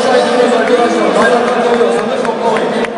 aşağı indiriyoruz şey arkadaşlar. Bayrakları görüyorsanız toplamayın.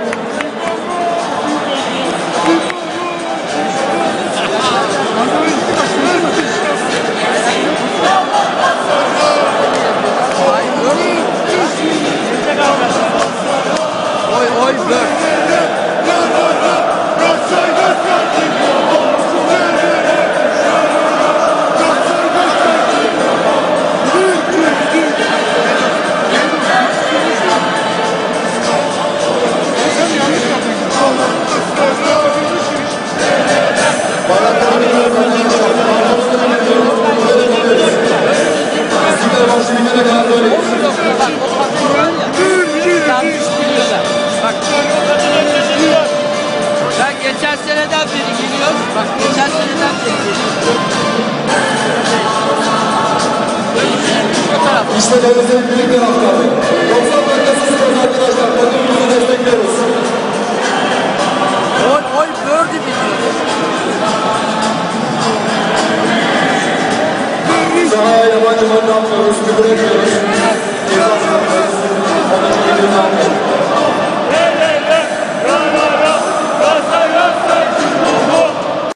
seneden beri geliyor. Bak geçen seneden beri geliyor. İşlerimizin büyük bir haftalık. 90 dakika susuyoruz arkadaşlar. Takımımızı destekliyoruz. Oy, oy gördü bizi. Daha yabancı madde atmıyoruz, küfür etmiyoruz.